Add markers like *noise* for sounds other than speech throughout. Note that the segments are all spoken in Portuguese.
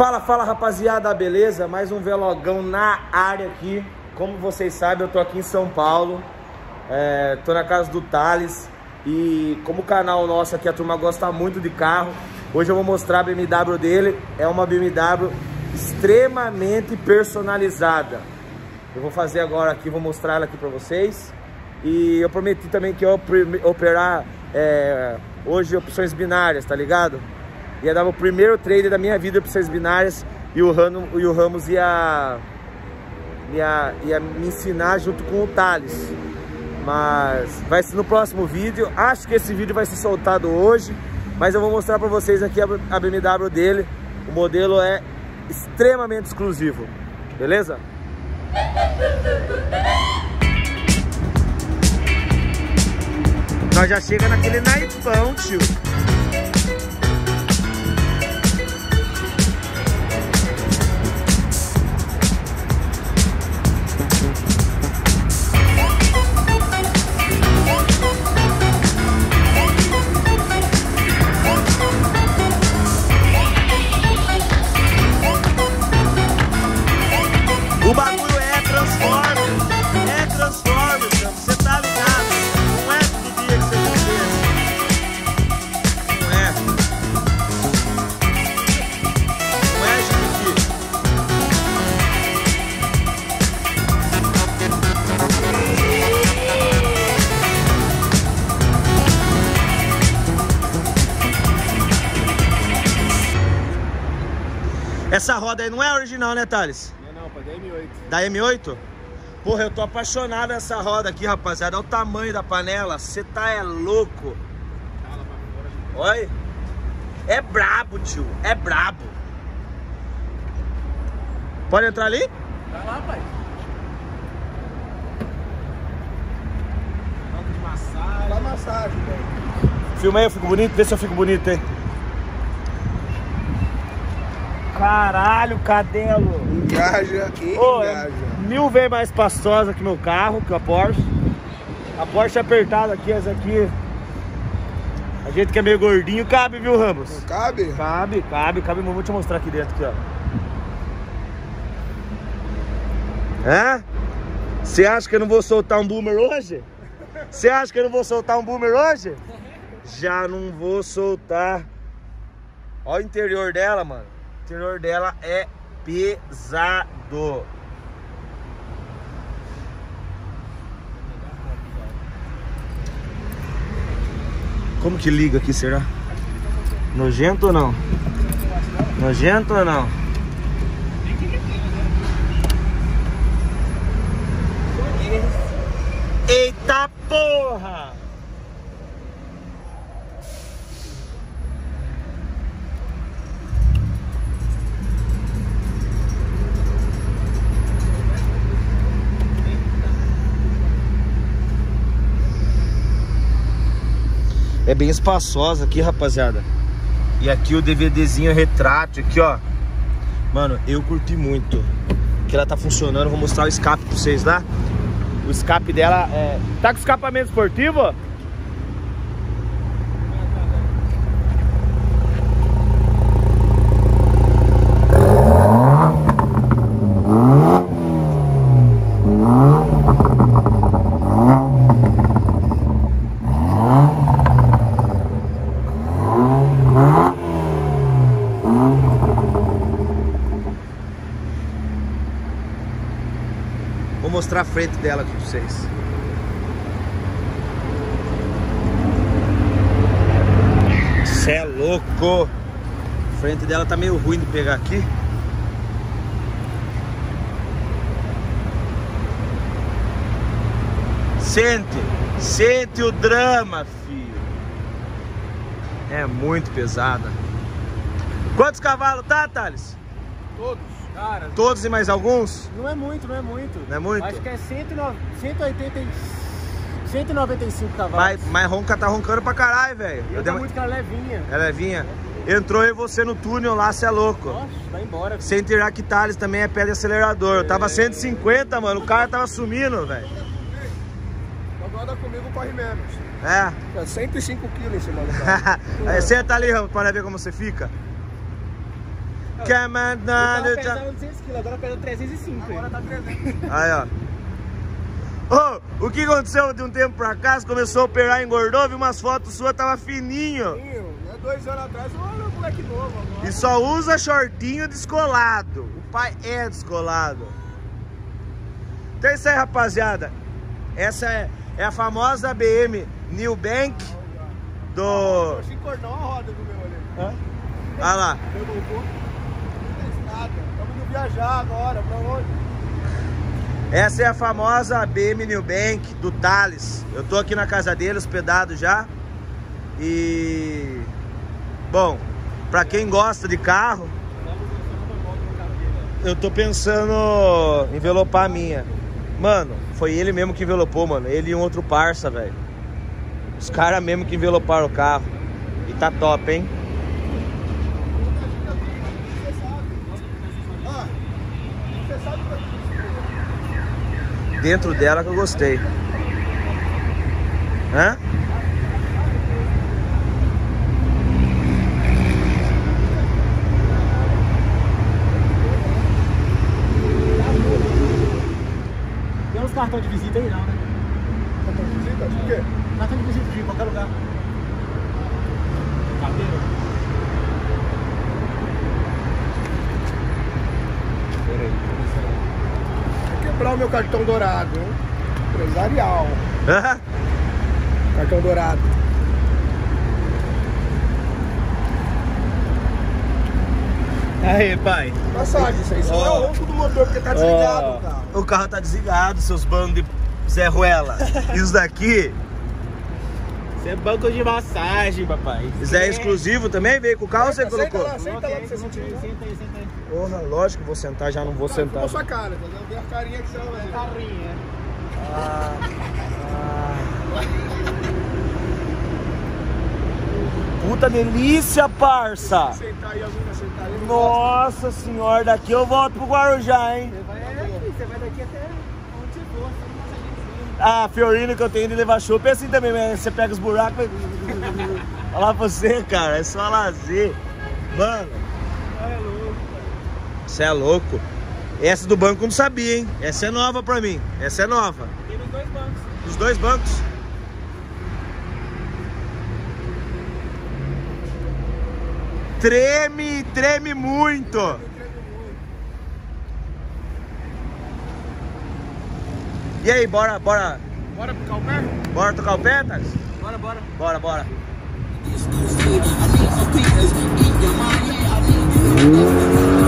Fala, fala rapaziada, beleza? Mais um vlogão na área aqui. Como vocês sabem, eu tô aqui em São Paulo. É, tô na casa do Thales. E como o canal nosso aqui, a turma gosta muito de carro. Hoje eu vou mostrar a BMW dele. É uma BMW extremamente personalizada. Eu vou fazer agora aqui, vou mostrar ela aqui pra vocês. E eu prometi também que eu operar é, hoje opções binárias, tá ligado? Ia dar o primeiro trade da minha vida opções binárias e o, Rano, e o Ramos ia, ia, ia me ensinar junto com o Thales. Mas vai ser no próximo vídeo. Acho que esse vídeo vai ser soltado hoje. Mas eu vou mostrar pra vocês aqui a BMW dele. O modelo é extremamente exclusivo. Beleza? Nós já chega naquele naipão, tio. Não é né, Thales? Não, não, pai, da M8. Da M8? Porra, eu tô apaixonado nessa roda aqui, rapaziada. Olha o tamanho da panela. Você tá é louco. Olha. É brabo, tio. É brabo. Pode entrar ali? Vai lá, pai. Banco de massagem. Dá massagem, velho. Filma aí, eu fico bonito. Vê se eu fico bonito, hein. Caralho, cadelo. Engaja e Ô, é mil vezes mais pastosa que meu carro, que a Porsche. A Porsche é apertada aqui, essa aqui. A gente que é meio gordinho, cabe, viu, Ramos? Não cabe? Cabe, cabe, cabe. Vou te mostrar aqui dentro, aqui, ó. Hã? Você acha que eu não vou soltar um boomer hoje? Você acha que eu não vou soltar um boomer hoje? Já não vou soltar. Olha o interior dela, mano. Interior dela é pesado. Como que liga aqui, será? Nojento ou não? Nojento ou não? Eita porra! É bem espaçosa aqui, rapaziada. E aqui o DVDzinho retrátil aqui, ó. Mano, eu curti muito. Que ela tá funcionando. Vou mostrar o escape pra vocês lá. O escape dela é... Tá com escapamento esportivo? Vou mostrar a frente dela pra vocês. Cê é louco! A frente dela tá meio ruim de pegar aqui. Sente, sente o drama, filho. É muito pesada. Quantos cavalos tá, Thales? Todos, cara. Todos e mais alguns? Não é muito, não é muito. Não é muito? Acho que é 109, 180, e- 195 cavalos. Mas, mas ronca tá roncando pra caralho, velho. Eu eu dei tá uma- muito cara levinha. É levinha. Entrou eu e você no túnel lá, cê é louco. Nossa, vai embora. filho. Sem tirar que Thales também é pé de acelerador. Eu tava 150, mano. O cara tava sumindo, velho. Anda comigo, corre menos. É. É 105 quilos em cima do *laughs* carro. Aí, Senta ali, Ramos, para ver como você fica. Come on, Eu tava pesando 200 quilos, agora pesa 305. Agora tá 300. Aí, ó. Ô, o que aconteceu de um tempo pra cá? Você começou a operar, engordou, vi umas fotos suas, tava fininho. É dois anos atrás, olha o moleque novo agora. E só usa shortinho descolado. O pai é descolado. Então é isso aí, rapaziada. Essa é, é a famosa BM New Bank do... Eu encordou a roda do meu ali. Olha lá. Eu não vou. Não tem nada. Estamos indo viajar agora, pra onde? Essa é a famosa BM New Bank do Thales. Eu tô aqui na casa dele, hospedado já. E... Bom, pra quem gosta de carro, eu tô pensando em envelopar a minha. Mano, foi ele mesmo que envelopou, mano. Ele e um outro parça, velho. Os caras mesmo que enveloparam o carro. E tá top, hein? Você sabe. Ah, você sabe pra Dentro dela que eu gostei. Hã? Tem uns cartões de visita aí não, né? Cartão de visita? De quê? Cartão de visita de qualquer lugar. Carteira? Peraí, Vou quebrar o meu cartão dourado, hein? Empresarial. Cartão dourado. Aí, pai. Passagem, isso aí. Isso não é o ronco do motor, porque tá desligado o carro. O carro tá desligado, seus bandos de Zé Ruela. *laughs* Isso daqui, Isso é banco de massagem, papai. isso é exclusivo também? Veio com o carro ou você Senta, senta colocou? lá, senta. Senta aí, senta aí. Porra, lógico que vou sentar, já não vou sentar. Ficou sua cara, entendeu? Tem a carinha que você não é. Carrinha. Ah, ah. Puta delícia, parça! Sentar aí, sentar aí. Nossa senhora, daqui eu volto pro Guarujá, hein? Você vai você vai daqui até onde você for, você não. Ah, Fiorino que eu tenho de levar chopp é assim também, mas você pega os buracos vai... *laughs* Olha lá pra você, cara, é só lazer. Mano. Você é louco. Essa do banco eu não sabia, hein? Essa é nova pra mim. Essa é nova. Tem nos dois bancos. Os dois bancos. Treme, treme muito. E aí, bora, bora, Bora pro Calmer? bora tocar o pé, Thales? Bora, bora. Bora, bora. É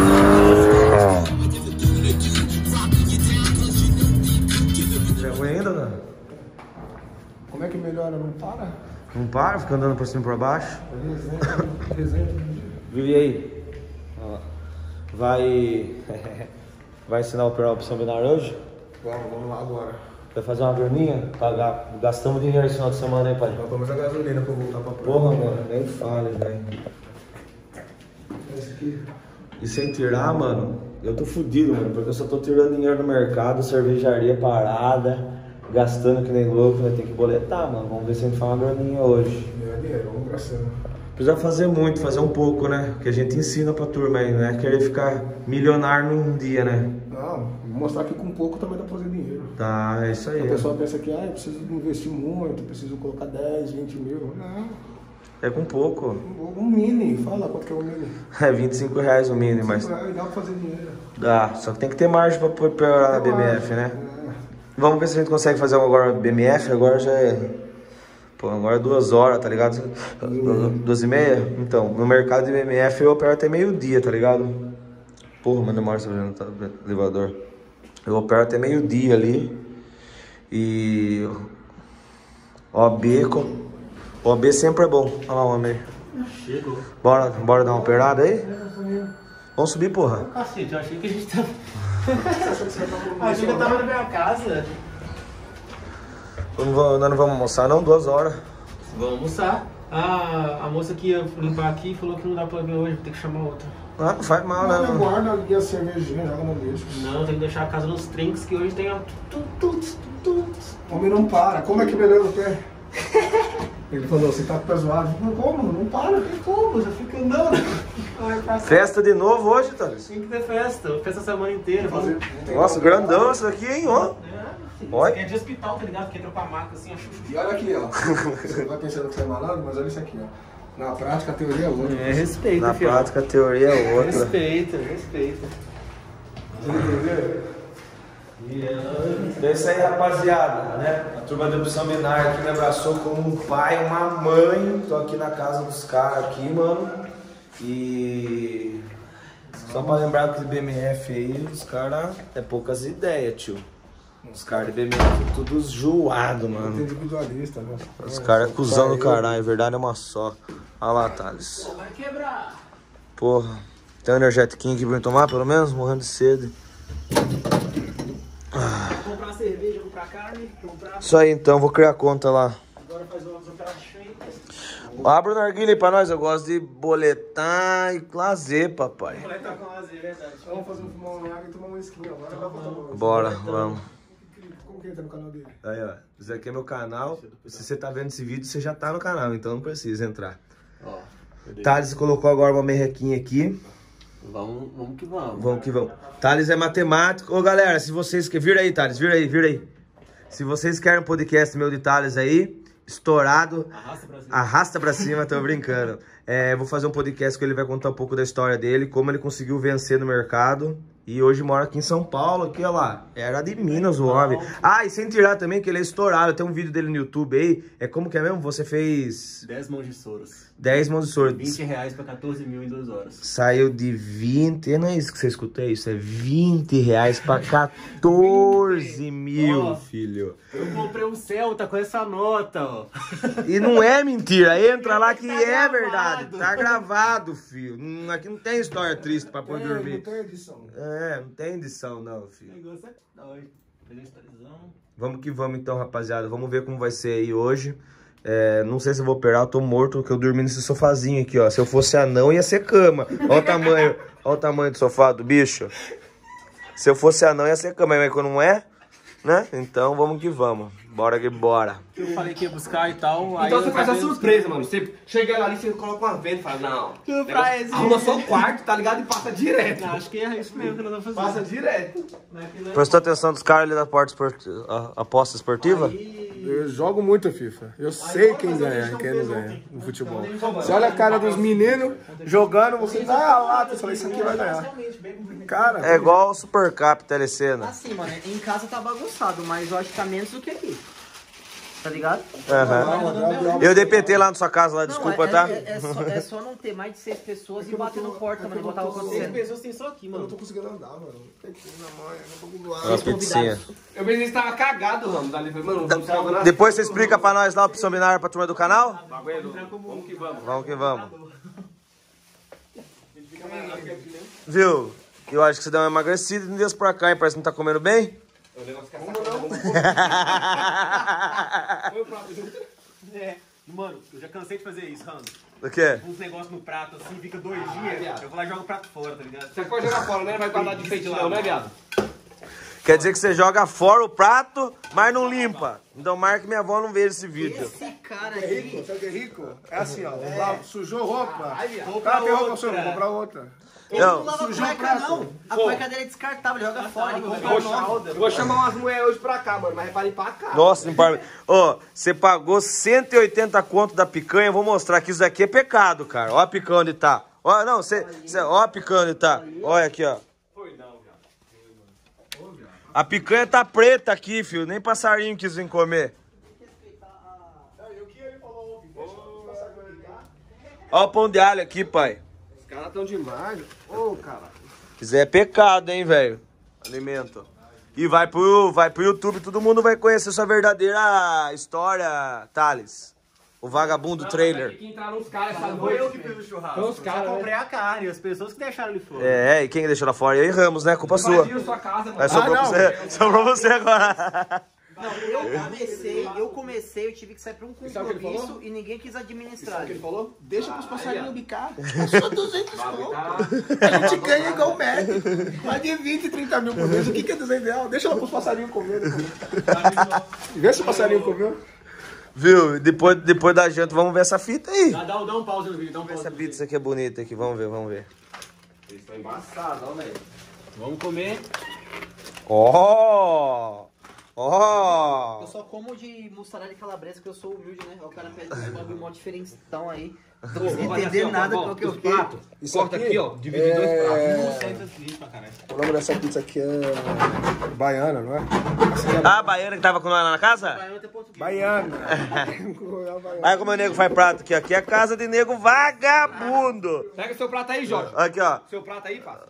Como é que melhora? Não para? Não para, fica andando por cima e por baixo. Resenha, todo dia. Viu e aí? Ó, Vai. *laughs* Vai ensinar a operar a opção binária hoje? Vamos, vamos lá agora. Vai fazer uma graninha? Pagar. Gastamos dinheiro esse final de semana, hein, pai? Vamos a gasolina pra voltar pra prova. Porra, mano, nem fale, velho. Esse aqui. E sem tirar, mano, eu tô fudido, mano, porque eu só tô tirando dinheiro no mercado, cervejaria parada, gastando que nem louco, vai ter que boletar, mano. Vamos ver se a gente faz uma graninha hoje. Dinheiro, vamos gastando. Precisa fazer muito, fazer um pouco, né? Que a gente ensina pra turma aí, né? Querer ficar milionário num dia, né? Não, vou mostrar que com pouco também dá pra fazer dinheiro. Tá, é isso aí. A pessoa pensa que ah, eu preciso investir muito, preciso colocar 10, 20 mil. Não, É com pouco. um mini, fala quanto que é um mini. É 25 reais o mínimo, mas Cinco reais, dá pra fazer dinheiro. dá. Só que tem que ter margem pra pôr- piorar na BMF, né? É. Vamos ver se a gente consegue fazer agora BMF, agora já é. Pô, agora é duas horas, tá ligado? Duas e meia? Então, no mercado de BMF eu opero até meio-dia, tá ligado? Porra, mas demora você no elevador. Eu opero até meio-dia ali. E. OB, com... OB sempre é bom. Olha lá o homem. Chegou. Bora, bora dar uma operada aí? Vamos subir, porra. Cacete, eu achei que a gente tava. Achei que eu tava na minha casa. Não vamos- Nós não vamos almoçar não, duas horas. Vamos almoçar. A, a moça que ia limpar aqui falou que não dá pra vir hoje, vou ter que chamar outra. Ah, não faz mal, Não, né? guarda ali a cervejinha, joga no lixo. Não, tem que deixar a casa nos trinks que hoje tem a. Tu, tu, tu, tu. O homem não para. Como é que melhora o pé? Ele falou, você tá com o pé zoado. Eu falei, como? Não para, tem como, já fica andando. Tá Festa de novo hoje, Thales? Tem que ter festa, festa a semana inteira. Fazer-. Nossa, grandão isso aqui, hein, ó. Olha. É de hospital, tá ligado? Que entra com a maca assim, ó. E olha aqui, ó. Você vai pensando que você é malandro, mas olha isso aqui, ó. Na prática, a teoria é outra. É, respeita, Na prática, a teoria é outra. Respeita, respeita. Então é isso aí, rapaziada, né? A turma da opção binária aqui me abraçou como um pai, uma mãe. Tô aqui na casa dos caras aqui, mano. E só pra lembrar que os BMF aí, os caras é poucas ideias, tio. Os caras de BMF tudo zoado, mano. individualista, né? Os caras é cuzão do caralho, a verdade é uma só. Olha lá, Thales. Vai quebrar. Porra. Tem um energético aqui pra me tomar, pelo menos? Morrendo de sede. Comprar cerveja, comprar carne, comprar. Isso aí então, vou criar conta lá. Agora faz umas operações. Abre o narguilha aí pra nós, eu gosto de boletar e lazer, papai. Vai estar com lazer, é verdade. Vamos fazer um fumar uma água e tomar uma skin agora. Bora, vamos. Como que entra no canal dele? Aí, ó. Esse aqui é meu canal. Se você tá vendo esse vídeo, você já tá no canal, então não precisa entrar. Thales colocou agora uma merrequinha aqui. Vamos, vamos que vamos. Vamos que vamos. Thales é matemático. Ô, galera, se vocês querem... Vira aí, Thales. Vira aí, vira aí. Se vocês querem um podcast meu de Thales aí, estourado, Arrasta pra cima. arrasta pra cima, tô brincando. *laughs* É, vou fazer um podcast que ele vai contar um pouco da história dele, como ele conseguiu vencer no mercado. E hoje mora aqui em São Paulo, aqui, ó lá. Era de Minas o homem. Ah, e sem tirar também que ele é estourado. Tem um vídeo dele no YouTube aí. É como que é mesmo? Você fez 10 mãos de soros. 10 mãos de sorte. 20 reais pra 14 mil em 2 horas. Saiu de 20. Não é isso que você escutou, é isso. É 20 reais pra 14 mil, Ó. filho. Eu comprei um Celta com essa nota, ó. E não é mentira. Entra lá que Tá é gravado. verdade. Tá gravado, filho. Aqui não tem história triste pra pôr É, dormir. não tem edição. É, não tem edição não, O filho. negócio é. Vamos que vamos então, rapaziada. Vamos ver como vai ser aí hoje. É, não sei se eu vou operar, eu tô morto, porque eu dormi nesse sofazinho aqui, ó. Se eu fosse anão, ia ser cama. Olha o tamanho, olha o tamanho do sofá do bicho. Se eu fosse anão, ia ser cama, mas quando não é, né? Então vamos que vamos. Bora que bora. Eu falei que ia buscar e tal. Então você faz a surpresa, mano. Você chega lá ali, você coloca uma venda e fala, não. Surpresa. Arruma só o quarto, tá ligado? E passa direto. Acho que é isso mesmo que nós vamos fazer. Passa direto. Prestou atenção dos caras ali da porta esportiva, a- aposta esportiva? Eu jogo muito FIFA. Eu sei quem ganha e quem não ganha no futebol. Você olha a cara dos meninos jogando, você dá a lata, você fala, isso aqui vai ganhar. Cara, É igual o Super Cup Telecena. Assim, mano, em casa tá bagunçado, mas eu acho que tá menos do que aqui. Tá ligado? Aham. Eu dei PT lá na sua casa, lá, desculpa, é, tá? É, é só, é só não ter mais de seis pessoas e bater no porta, mano, igual tava Seis acontecendo. pessoas tem só aqui, eu mano. não tô conseguindo andar, mano. Peguei na mão, eu não tô Uma pizzinha. Eu pensei que você tava cagado, Ramos. Ali, mano, vamos na... Depois você explica pra nós lá a opção binária pra turma do canal? Vamos que vamos. Vamos que vamos. Viu? Eu acho que você deu uma emagrecida de um dias pra cá, hein? Parece que não tá comendo bem. *laughs* *laughs* É. Mano, eu já cansei de fazer isso, Rando. O quê? Uns negócios no prato assim, fica dois dias. Eu vou lá e jogo o prato fora, tá ligado? Você pode jogar fora, né? Vai guardar de feito não, né, viado? Quer dizer que você joga fora o prato, mas não limpa. Então marca que minha avó não veja esse vídeo. Esse cara É rico, aí. sabe o que é rico? É assim, ó. Lá, sujou roupa. O Compra cara tem roupa, outra. sujou, vou comprar outra. Ele não Não, lava cueca, não. A cueca dele é descartável, ele joga fora, ele compra Vou, nova. eu vou chamar umas mulheres hoje pra cá, mano. Mas repare pra cá. Nossa, limpar. Ó, você pagou 180 conto da picanha. Eu vou mostrar que isso daqui é pecado, cara. Ó a picanha onde tá. Ó, não, você. você- Ó a picanha onde tá. Olha aqui, ó. A picanha tá preta aqui, filho. Nem passarinho quis vir comer. Ó o pão de alho aqui, pai. Os caras tão demais. Ô, cara. Isso é pecado, hein, velho? Alimento. E vai pro, vai pro YouTube, todo mundo vai conhecer sua verdadeira história, Thales. O vagabundo trailer. Tem que entrar caras essa Foi eu noite. que fiz o churrasco. Foi os Eu caras, só né? comprei a carne, as pessoas que deixaram ele fora. É, e quem deixou lá fora? Eu e Ramos, né? Culpa sua. Sua casa, mano. Mas sobrou Ah, pra não. você. *laughs* Sobrou pra você agora. Não, eu comecei, eu comecei, eu tive que sair pra um compromisso e ninguém quis administrar. Sabe o que ele falou? Deixa pros passarinhos bicar. *laughs* Só 200 conto. A gente ganha igual o Mac. Mais de 20, 30 mil por mês. O que que é 200 reais? Deixa lá pros passarinhos comer. Vê se o passarinho comeu. Viu? Depois, depois da janta, vamos ver essa fita aí. Dá, dá, dá um pause no vídeo, dá um pause Essa pizza aqui é bonita aqui, vamos ver, vamos ver. Eles estão embaçados, ó, velho. Vamos comer. Ó! Ó! Eu só como de mussarela e calabresa, porque eu sou humilde, né? O cara pede um bagulho mó diferentão aí. Não fazer entender assim, nada qual que eu pratos. Isso Corta aqui aqui, ó. Divide em dois pratos. É... Senta aqui pra caralho. O nome dessa pizza aqui é baiana, não é? Ah, a baiana que tava com nós lá na casa? Baiana. Olha como o nego faz prato aqui. Aqui é casa de nego vagabundo. Pega seu prato aí, Jorge. Aqui, ó. Seu prato aí, passa.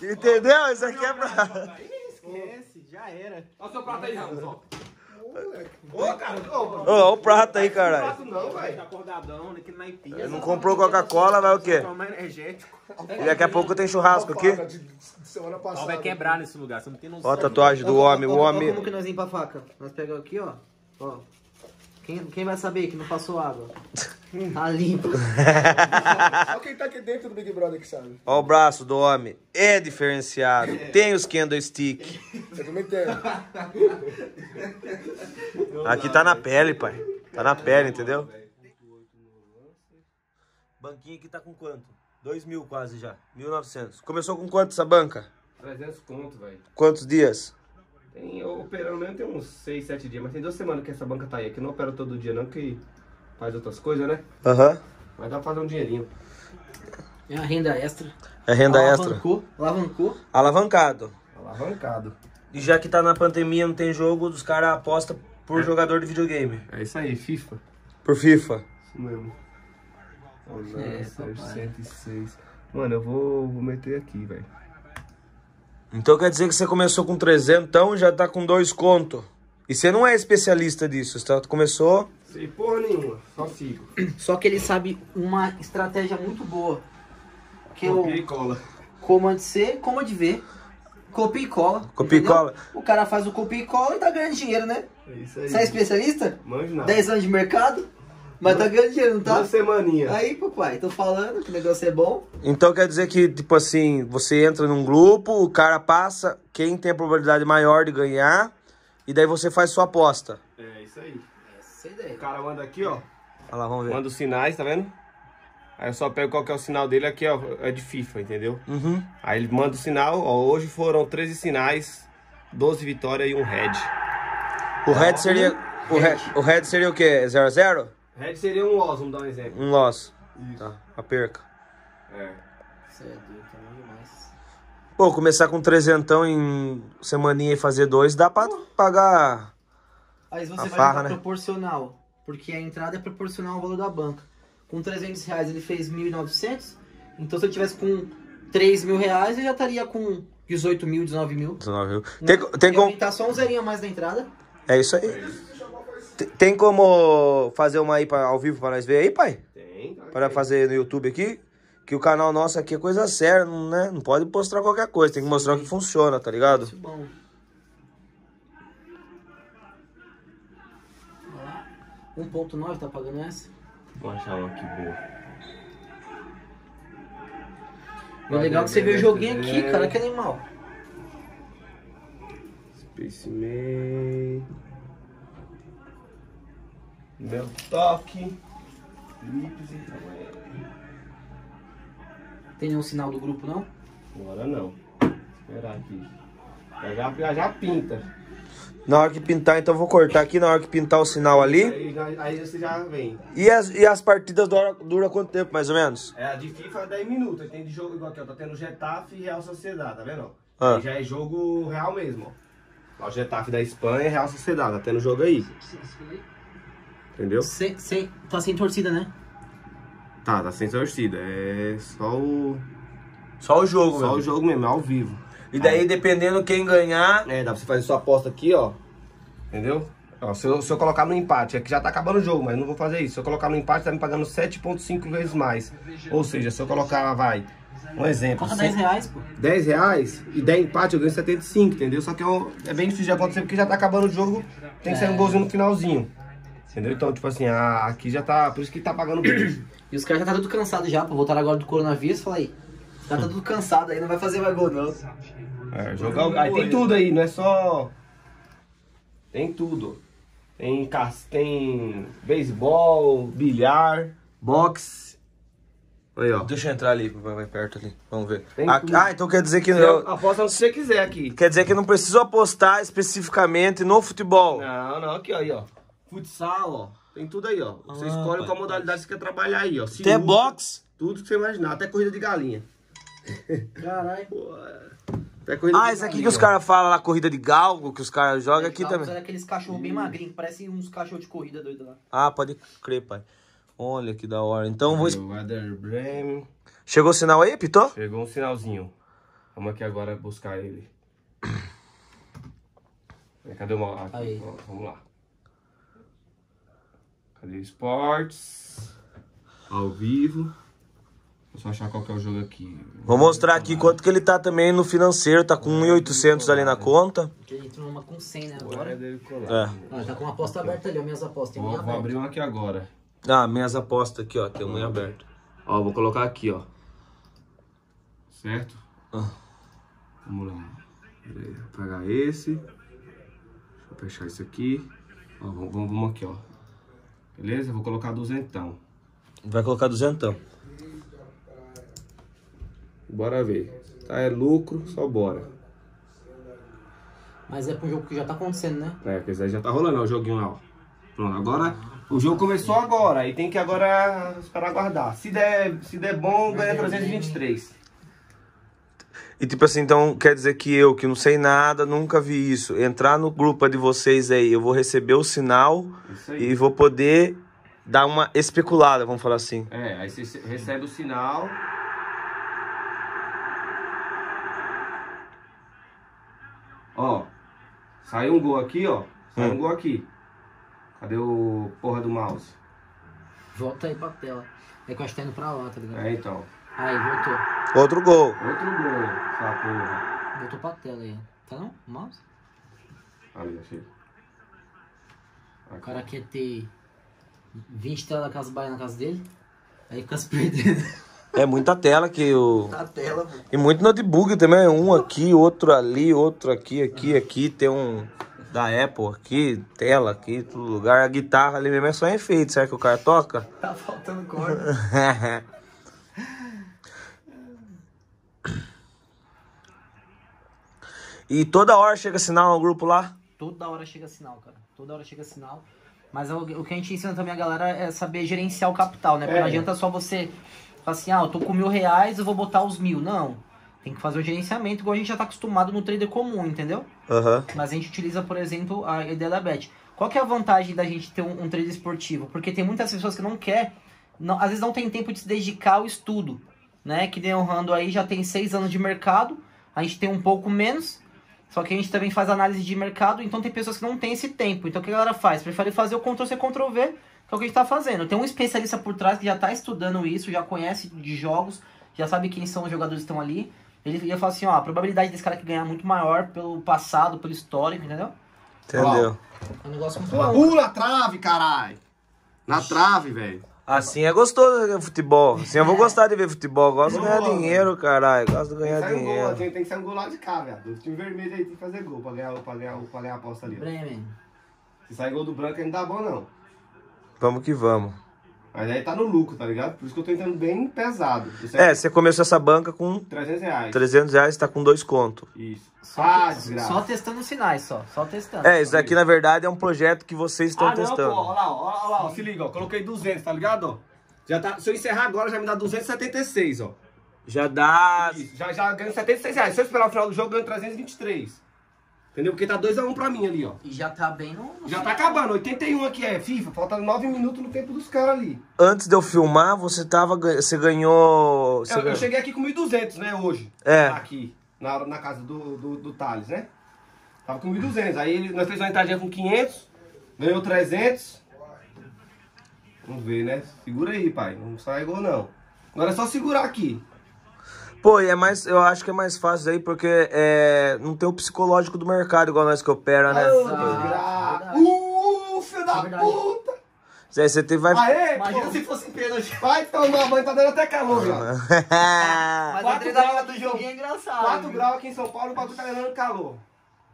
Entendeu? Isso aqui é pra... Esquece, já era. Olha o seu prato aí, Ramos, ó. Ô, cara, ô, Ô, ó o prato aí, caralho. prato não, velho. Tá acordadão, aqui na Ipinha. Ele não comprou Coca-Cola, vai o quê? Tomar energético. E daqui a pouco tem churrasco aqui. De, de semana Ó, passada. vai quebrar nesse lugar, você não tem noção. Ó a tatuagem do homem, o homem... como que nós limpa a faca? Nós pegamos aqui, ó. Ó. Quem, quem vai saber que não passou água? *laughs* Tá limpo. Só quem tá aqui dentro do Big Brother que sabe. Ó o braço do homem. É diferenciado. Tem os candlestick. Eu também tenho. Aqui tá na pele, pai. Tá na pele, entendeu? Banquinha aqui tá com quanto? Dois mil quase já. 1.900. Começou com quanto essa banca? 300 conto, velho. Quantos dias? Tem, eu operando mesmo tem uns 6, 7 dias, mas tem duas semanas que essa banca tá aí. Aqui não opera todo dia não, que faz outras coisas, né? Aham. Mas dá pra fazer um dinheirinho. É uma renda extra. É renda extra. Alavancou, alavancou. Alavancado. Alavancado. E já que tá na pandemia, não tem jogo, os caras apostam por jogador de videogame. É isso aí, FIFA. Por FIFA. Isso mesmo. É, Nossa, papai. 106. Mano, eu vou, vou meter aqui, velho. Então quer dizer que você começou com 300, então já tá com dois conto. E você não é especialista disso, você tá- começou... Sei porra nenhuma, só sigo. Só que ele sabe uma estratégia muito boa. Que eu Copia e cola. Comand C, Comand V. Copia e cola. Copia e cola. O cara faz o copia e cola e tá ganhando dinheiro, né? É isso aí. Você é especialista? Manjo nada. 10 anos de mercado? Mas tá ganhando dinheiro, não tá? Duas semaninhas. Aí, papai, tô falando que o negócio é bom. Então quer dizer que, tipo assim, você entra num grupo, o cara passa, quem tem a probabilidade maior de ganhar, e daí você faz sua aposta. É isso aí. Essa é a ideia. O cara manda aqui, ó. Olha lá, vamos ver. Manda os sinais, tá vendo? Aí eu só pego qual que é o sinal dele aqui, ó. É de FIFA, entendeu? Uhum. Aí ele manda o sinal, ó. Hoje foram 13 sinais, 12 vitórias e um head. O red seria... O red, o red seria o quê? 0 a 0 Head seria um loss, vamos dar um exemplo. Um loss. Tá, a perca. É. Isso é doido, tá demais. Pô, começar com trezentão em semaninha e fazer dois, dá pra pagar... Aí você A vai farra, né? proporcional. Porque a entrada é proporcional ao valor da banca. Com 300 reais ele fez 1.900. Então se eu tivesse com 3 mil reais, eu já estaria com 18 mil, 19 mil. 19 mil. Tem, co- tem como... aumentar só um zerinho a mais da entrada. É isso aí. Tem- Tem como fazer uma aí pra, ao vivo pra nós ver aí, pai? Tem. tá Para fazer no YouTube aqui? Que o canal nosso aqui é coisa séria, não, né? Não pode mostrar qualquer coisa, tem que mostrar o que funciona, tá ligado? É bom. Ó, 1.9 tá pagando essa? Vou achar uma aqui boa. E o legal é que você vê o joguinho aqui, cara, que animal. Spaceman. Meu toque. Lips e Tem nenhum sinal do grupo, não? Agora não. Esperar aqui. Já, já, já pinta. Na hora que pintar, então eu vou cortar aqui, na hora que pintar o sinal ali. Aí, já- aí você já vem. E as, e as partidas duram dura quanto tempo, mais ou menos? É, a de FIFA é 10 minutos. Tem de jogo igual aqui, ó. Tá tendo Getafe e Real Sociedade, tá vendo? Ah. Aí já é jogo real mesmo, ó. O Getafe da Espanha e Real Sociedade. Tá tendo jogo aí. Entendeu? Sem, sem, tá sem torcida, né? Tá, tá sem torcida. É só o. Só o jogo, Só o jogo mesmo, é ao vivo. E daí, dependendo quem ganhar. É, dá pra você fazer sua aposta aqui, ó. Entendeu? Ó, se, eu, se eu colocar no empate, é que já tá acabando o jogo, mas não vou fazer isso. Se eu colocar no empate, tá me pagando 7,5 vezes mais. Ou seja, se eu colocar, vai, um exemplo. 100 10 reais, pô. 10 reais e 10 empate, eu ganho 75, entendeu? Só que eu- é bem difícil de acontecer porque já tá acabando o jogo, tem que sair um golzinho no finalzinho. Entendeu? Então, tipo assim, a- aqui já tá. Por isso que tá pagando bem. *clears throat* E os caras já tá tudo cansado já, pô. Voltaram agora do coronavírus, aí. Caras tá tudo cansado aí, não vai fazer mais gol, não. É, jogar. Aí tem tudo aí, não é só. Tem tudo. Tem, cas- tem beisebol, bilhar, boxe. Aí, ó. Deixa eu entrar ali, vai vai perto ali. Vamos ver. Tem Ah, ah, então quer dizer que eu, aposta se você quiser aqui. quer dizer que eu não preciso apostar especificamente no futebol. Não, não, aqui, ó, aí, ó. Futsal, ó. Tem tudo aí, ó. Você Ah, escolhe pai. qual modalidade você quer trabalhar aí, ó. Tem Sinuca, box? Tudo que você imaginar, até corrida de galinha. *laughs* Caralho. Corrida Ah, esse aqui que os caras falam lá, corrida de galgo, que os caras jogam aqui Galgos também. era aqueles cachorros bem magrinhos, parecem uns cachorros de corrida doido lá. Ah, pode crer, pai. Olha que da hora. Então vou. Chegou o sinal aí, Pitou? Chegou um sinalzinho. Vamos aqui agora buscar ele. Cadê o mal? Aqui, ó, vamos lá. Cadê esportes? Ao vivo. Vou só achar qual que é o jogo aqui. Vou mostrar aqui quanto que ele tá também no financeiro. Tá com 1.800 ali na conta. Porque ele entrou numa com 100, né, agora. É. Ah, tá com uma aposta aberta ali, ó, minhas apostas. Tem Vou, minha vou abrir um aqui agora. Ah, minhas apostas aqui, ó. Tem um em aberto. Ó, vou colocar aqui, ó. Certo? Ah. Vamos lá. Vou pegar esse. Deixa eu fechar isso aqui. Ó, vamos, vamos, vamos aqui, ó. Beleza? Vou colocar duzentão. Vai colocar duzentão. Bora ver. Tá, é lucro, só bora. Mas é um jogo que já tá acontecendo, né? É, porque esse aí já tá rolando, ó, o joguinho lá, ó. Pronto, agora... O jogo começou agora, aí tem que agora esperar aguardar. Se der, se der bom, ganha 323. E tipo assim, então quer dizer que eu, que não sei nada, nunca vi isso, entrar no grupo de vocês aí, eu vou receber o sinal e vou poder dar uma especulada, vamos falar assim. É, aí você recebe o sinal. Ó, saiu um gol aqui, ó. Saiu um gol aqui. Cadê o porra do mouse? Volta aí pra tela. É que eu acho que tá indo pra lá, tá ligado? É, então. Aí, voltou. Outro gol. Outro gol, essa porra. Voltou pra tela aí. Tá não? Mouse? Ali, achei. O cara quer ter 20 telas da Casa Bahia na casa dele. Aí fica se perdendo. *laughs* É muita tela que eu. Na tela, pô. E muito notebook também, um aqui, outro ali, outro aqui, aqui, aqui, tem um da Apple aqui, tela aqui, todo lugar. A guitarra ali mesmo é só efeito, será que o cara toca? *laughs* Tá faltando corda. *laughs* e toda hora chega sinal no grupo lá? Toda hora chega sinal, cara. Toda hora chega sinal. Mas o, o que a gente ensina também a galera é saber gerenciar o capital, né? Porque É. não adianta só você falar assim, ah, eu tô com mil reais, eu vou botar os mil. Não. Tem que fazer o gerenciamento, igual a gente já tá acostumado no trader comum, entendeu? Aham. Mas a gente utiliza, por exemplo, a ideia da bet. Qual que é a vantagem da gente ter um, um trader esportivo? Porque tem muitas pessoas que não quer, não, às vezes não tem tempo de se dedicar ao estudo, né? Que nem o Rando aí já tem seis anos de mercado, a gente tem um pouco menos, só que a gente também faz análise de mercado, então tem pessoas que não têm esse tempo. Então o que a galera faz? Prefere fazer o Ctrl-C, Ctrl-V, que é o que a gente tá fazendo. Tem um especialista por trás que já tá estudando isso, já conhece de jogos, já sabe quem são os jogadores que estão ali. Ele ia falar assim, ó, a probabilidade desse cara que ganhar é muito maior pelo passado, pelo histórico, entendeu? Entendeu? É um negócio muito bom. Pula a trave, caralho! Na trave, velho. Assim é gostoso ver futebol. Assim eu vou gostar de ver futebol. Eu Gosto de ganhar dinheiro, caralho. Gosto de Tem que ganhar sair um gol, dinheiro. tem, tem que sair um gol lá de cá, velho. O time vermelho aí tem que fazer gol pra ganhar, pra ganhar, pra ganhar a aposta ali. ó. Bremen. Se sair gol do branco aí não dá bom, não. Vamos que vamos. Mas aí tá no lucro, tá ligado? Por isso que eu tô entrando bem pesado. Isso É, você começou essa banca com 300 reais. 300 reais, tá com dois contos. Isso. Só, Ah, só testando os sinais, só. Só testando. É, isso daqui na verdade é um projeto que vocês estão ah, não, testando. pô, olha lá, olha lá, ó, se liga, ó, coloquei 200, tá ligado, ó? Já tá, se eu encerrar agora, já me dá 276, ó. Já dá. Isso, já, já ganho 76 reais. Se eu esperar o final do jogo, eu ganho 323. Entendeu? Porque tá 2x1 pra mim ali, ó. E já tá bem no. Já tá acabando, 81 aqui é FIFA, falta 9 minutos no tempo dos caras ali. Antes de eu filmar, você tava. Você ganhou. Você Eu, eu ganhou- cheguei aqui com 1.200, né, hoje. É. Aqui, na, na casa do, do, do Thales, né? Tava com 1.200. Aí ele- nós fizemos uma entradinha com 500, ganhou 300. Vamos ver, né? Segura aí, pai. Não sai gol, não. Agora é só segurar aqui. Pô, e é mais. Eu acho que é mais fácil aí, porque é, não tem o psicológico do mercado igual nós que opera, né? Verdade. Uh, filho da É puta! Aí você tem, vai. Aê, Imagina pô. se fosse pênalti. Vai tomar banho, tá dando até calor, já. *laughs* Mas a Quatro adrenalina graus do ó. é engraçado. 4 viu? graus aqui em São Paulo, o bagulho tá dando calor.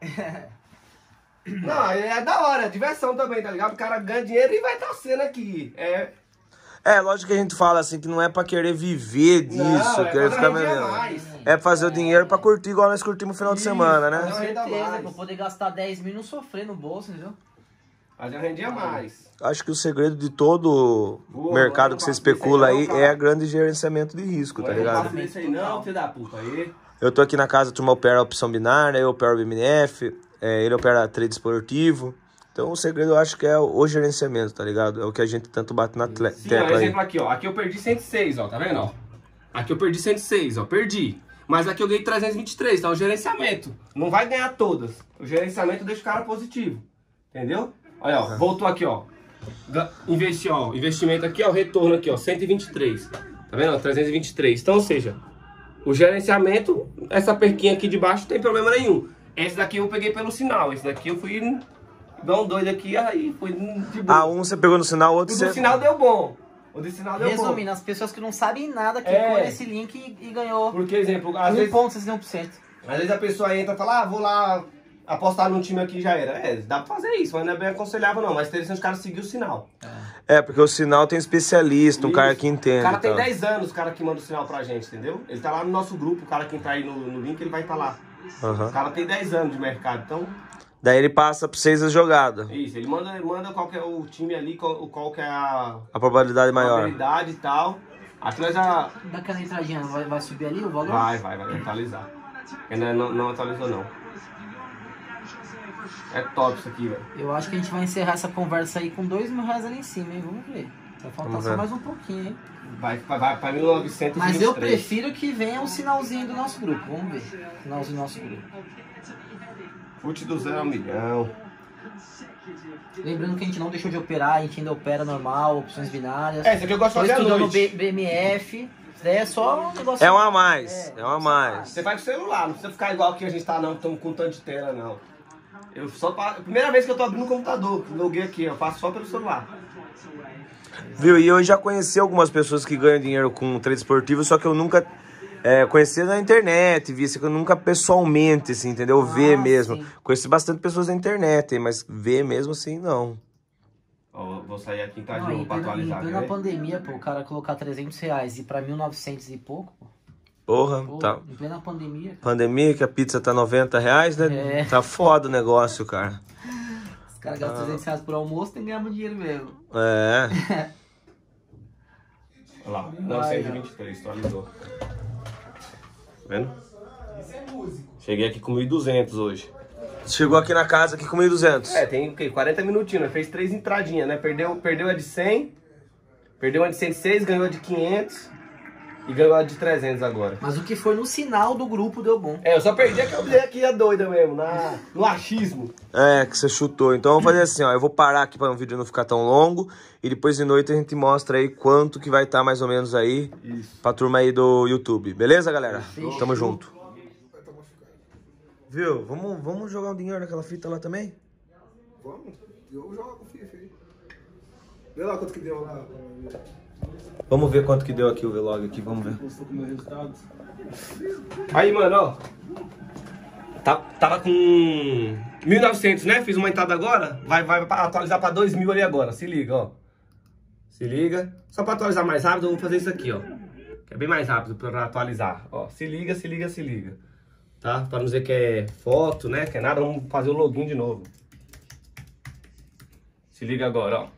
*laughs* Não, é da hora, é diversão também, tá ligado? O cara ganha dinheiro e vai torcendo aqui. É. É, lógico que a gente fala assim, que não é pra querer viver disso, Não, é querer ficar vendendo. mais. É fazer o dinheiro pra curtir igual nós curtimos no final de Isso, semana, fazer né? renda certeza, mais. pra poder gastar 10 mil e não sofrer no bolso, entendeu? Mas eu rendia mais. Acho que o segredo de todo Boa, mercado não que você aí especula não, aí cara. é grande gerenciamento de risco, tá Não é ligado? fácil isso aí não, filho da puta. Aí. Eu tô aqui na casa, a turma opera a opção binária, eu opero o BMNF, é, ele opera trade esportivo. Então o segredo eu acho que é o gerenciamento, tá ligado? É o que a gente tanto bate na tle- Sim, ó, tecla aí. exemplo aqui, ó. Aqui eu perdi 106, ó. Tá vendo, ó? Aqui eu perdi 106, ó. Perdi. Mas aqui eu ganhei 323, tá? O gerenciamento. Não vai ganhar todas. O gerenciamento deixa o cara positivo. Entendeu? Olha, ó. Voltou aqui, ó. Investi, ó. Investimento aqui, ó. Retorno aqui, ó. 123. Tá vendo? ó? 323. Então, ou seja, o gerenciamento, essa perquinha aqui de baixo não tem problema nenhum. Esse daqui eu peguei pelo sinal. Esse daqui eu fui igual um doido aqui, aí fui de boa. Ah, um você pegou no sinal, o O outro do você... sinal deu bom. O do sinal deu bom. Resumindo, as pessoas que não sabem nada clicou É. nesse link e, e ganhou Porque, exemplo, às vezes, 1,61%. às vezes a pessoa entra e fala, ah, vou lá apostar num time aqui e já era. É, dá pra fazer isso, mas não é bem aconselhável não. Mas interessante os caras seguir o sinal. É, porque o sinal tem especialista, um cara Isso. que entende. O cara tem tá? 10 anos, o cara que manda o sinal pra gente, entendeu? Ele tá lá no nosso grupo, o cara que entrar aí no, no link, ele vai estar lá. Aham. O cara tem 10 anos de mercado, então, Daí ele passa pra vocês a jogada. isso. Ele manda, ele manda qual que é o time ali, qual, qual que é a A probabilidade maior. probabilidade e tal. Aqui nós já... Daquela entradinha, vai, vai subir ali o valor? Vai, vai, vai atualizar. Ainda não, não atualizou, não. É top isso aqui, velho. Eu acho que a gente vai encerrar essa conversa aí com dois mil reais ali em cima, hein? Vamos ver. Vai faltar só mais um pouquinho, hein? Vai, vai, vai pra 1923. Mas eu prefiro que venha um sinalzinho do nosso grupo. Vamos ver. Sinalzinho do nosso grupo. Fute do zero ao milhão. Lembrando que a gente não deixou de operar, a gente ainda opera normal, opções binárias. É, isso aqui eu gosto de fazer à estudando noite. B- BMF. Isso daí é só um negócio. É um a mais, é um a mais. Você vai com o celular, não precisa ficar igual que a gente tá, não, estamos com tanto de tela, não. Eu só pa- Primeira vez que eu tô abrindo o computador, loguei aqui, eu faço só pelo celular. Viu? E eu já conheci algumas pessoas que ganham dinheiro com trade esportivo, só que eu nunca é, conheci na internet, vi isso que eu nunca pessoalmente, assim, entendeu? Ver Ah, mesmo. sim. Conheci bastante pessoas na internet, mas ver mesmo assim, não. Vou sair aqui tá, Não, de em novo pra em atualizar, né? pandemia, pô, o cara colocar 300 reais e pra 1.900 e pouco, pô, Porra, pô, tá. em plena pandemia, cara, Pandemia, que a pizza tá 90 reais, né? É. Tá foda o negócio, cara. os caras gastam 300 reais por almoço tem que ganhar muito dinheiro mesmo. É. *laughs* Olha lá, 923, atualizou. Tá vendo? Cheguei aqui com 1.200 hoje. Chegou aqui na casa aqui com 1.200. É, tem o quê? 40 minutinhos, né? Fez três entradinhas, né? Perdeu, perdeu a de 100, perdeu a de 106, ganhou a de 500 e ganhou a de 300 agora. Mas o que foi no sinal do grupo deu bom. É, eu só perdi a que eu dei aqui a doida mesmo, na, no achismo. É, que você chutou. Então eu vou fazer assim, ó. Eu vou parar aqui para o vídeo não ficar tão longo. E depois de noite a gente mostra aí quanto que vai estar mais ou menos aí Isso. pra turma aí do YouTube. Beleza, galera? Tamo junto. Viu? Vamos, vamos jogar um dinheiro naquela fita lá também? Vamos, eu jogo com o FIFA aí. Vê lá quanto que deu lá. Vamos ver quanto que deu aqui o vlog aqui, vamos ver. Aí, mano, ó. Tá, tava com 1.900, né? Fiz uma entrada agora. Vai, vai atualizar pra 2.000 ali agora. Se liga, ó. Se liga. Só pra atualizar mais rápido, eu vou fazer isso aqui, ó. Que é bem mais rápido pra atualizar. Ó, se liga, se liga, se liga. Tá? Pra não dizer que é foto, né? Que é nada, vamos fazer o login de novo. Se liga agora, ó.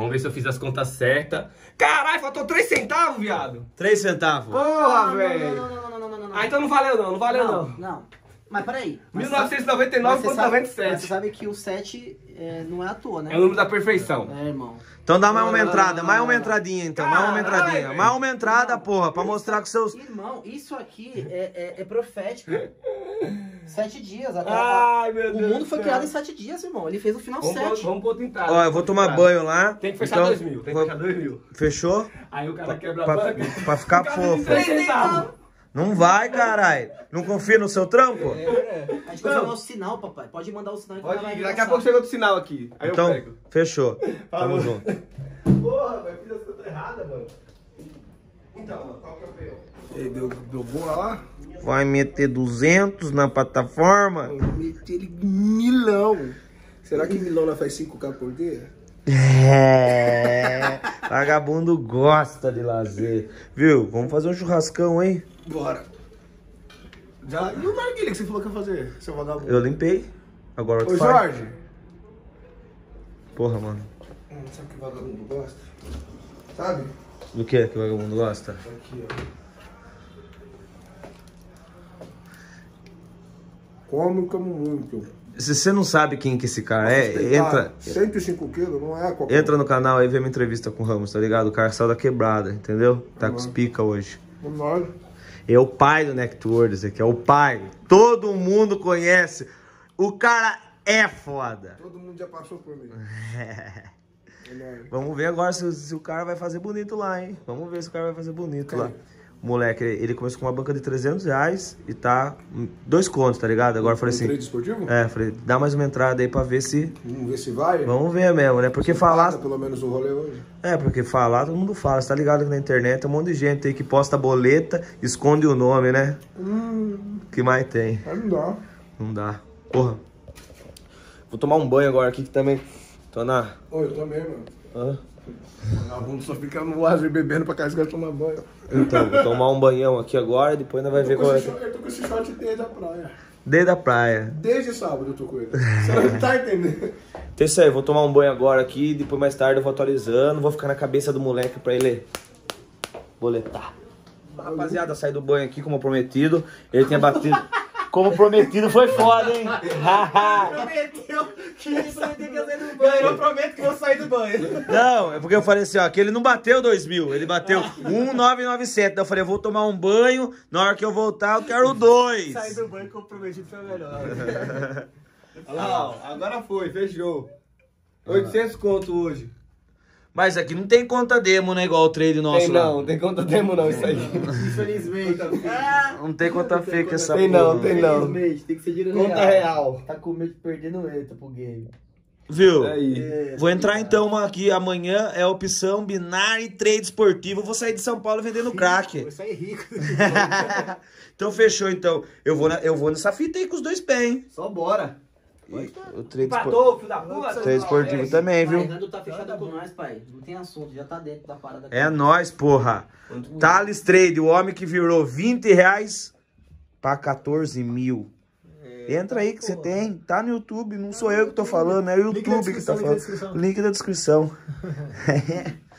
Vamos ver se eu fiz as contas certas. Caralho, faltou 3 centavos, viado. 3 centavos. Porra, velho. Não, não, não, não, não, não, não. Ah, então não valeu não, não valeu não. não, não. Mas peraí. Mas 1999 mas você sabe- 97. mas Você sabe que o 7 é, não é à toa, né? É o número da perfeição. É, irmão. Então dá mais uma entrada, mais uma entradinha então, mais uma entradinha. Mais uma entrada, porra, pra mostrar que seus... Irmão, isso aqui é, é, é profético. *laughs* Sete dias. Até Ai, meu o Deus mundo do foi céu. criado em sete dias, irmão. Ele fez o final Vamos, sete. vamos pôr entrada. Ó, eu vou tomar banho lá. Tem que fechar então, 2 mil, tem que fechar 2 mil. Fechou? Aí o cara quebra a banca. pra ficar fofo. 3 centavos. Não vai, caralho. Não confia no seu trampo? A gente vai jogar o sinal, papai. Pode mandar o sinal Pode vai ir, daqui a pouco chega outro sinal aqui. Aí Então, eu pego. fechou. *laughs* Tamo junto. Porra, velho, fiz as coisas erradas, mano. Então, mano, qual que é o pior? Aí, deu, deu boa lá? Vai meter 200 na plataforma? Eu meti ele milão. Será que milão não faz 5k por dia? É. Vagabundo gosta de lazer. Viu? Vamos fazer um churrascão, hein? Bora. Já... E o narguilha que você falou que ia fazer, seu vagabundo? Eu limpei. Agora Ô, tu faz. Jorge. Porra, mano. Hum, sabe o que o vagabundo gosta? Sabe? Do que que o vagabundo gosta? Aqui, ó. Como, como muito. Se você não sabe quem que esse cara é, entra, lá 105 quilos, não é qualquer entra no canal aí e vê minha entrevista com o Ramos, tá ligado? O cara saiu da quebrada, entendeu? Tá com os pica hoje. um. Nós. É o pai do Nectworld, esse aqui é o pai. Todo mundo conhece. O cara é foda. Todo mundo já passou por mim. *laughs* É. Vamos ver agora se, se o cara vai fazer bonito lá, hein? Vamos ver se o cara vai fazer bonito lá. Moleque, ele começou com uma banca de 300 reais e tá dois contos, tá ligado? Agora eu falei assim, trade esportivo? é, falei, dá mais uma entrada aí pra ver se... Vamos ver se vai. Vamos ver mesmo, né? Porque falar... Paga pelo menos o rolê hoje. É, porque falar, todo mundo fala. Você tá ligado que na internet tem um monte de gente aí que posta boleta, esconde o nome, né? Hum, que mais tem? não dá. Não dá. Porra. Vou tomar um banho agora aqui que também tô na... Ô, eu também, mano. Hã? Vagabundo só fica no lazer bebendo pra casa que tomar banho. Então, vou tomar um banhão aqui agora e depois ainda vai ver qual é. short, eu tô com esse short desde a praia. Desde a praia. Desde sábado eu tô com ele. Você não tá entendendo? Então é isso aí, vou tomar um banho agora aqui, depois mais tarde eu vou atualizando, vou ficar na cabeça do moleque pra ele boletar. Rapaziada, saí do banho aqui como prometido. Ele tinha batido. Como prometido foi foda, hein? *laughs* Prometeu que ele prometeu que ia sair do banho. Eu prometo que vou sair do banho. Não, é porque eu falei assim, ó, que ele não bateu 2 mil, ele bateu 1997. Daí eu falei, eu vou tomar um banho, na hora que eu voltar eu quero dois. Sair do banho comprometido foi melhor. Olha lá, ó, agora foi, fechou. 800 conto hoje. Mas aqui não tem conta demo, né? Igual o trade nosso Tem lá. não, tem conta demo não isso aí. Infelizmente. Não tem conta fake essa Tem porra. não, tem não. Infelizmente, tem que ser dinheiro Conta real. Tá com medo de perder, não entra pro game. Viu? Aí. Vou entrar então aqui amanhã, é a opção binária e trade esportivo. Eu vou sair de São Paulo vendendo crack. Vou sair rico. *laughs* então fechou então. Eu vou, na- eu vou nessa fita aí com os dois pés, hein? Só bora. E o trade, Empatou, filho da puta. trade esportivo também, Pai, viu? Nando tá fechado com nós, pai. Não tem assunto, já tá dentro da parada. É nóis, porra. Thales Trade, o homem que virou 20 reais pra 14 mil. Entra aí que você tem. Tá no YouTube, não sou eu que tô falando, é o YouTube que tá descrição, link na falando. descrição. Link da descrição. *laughs*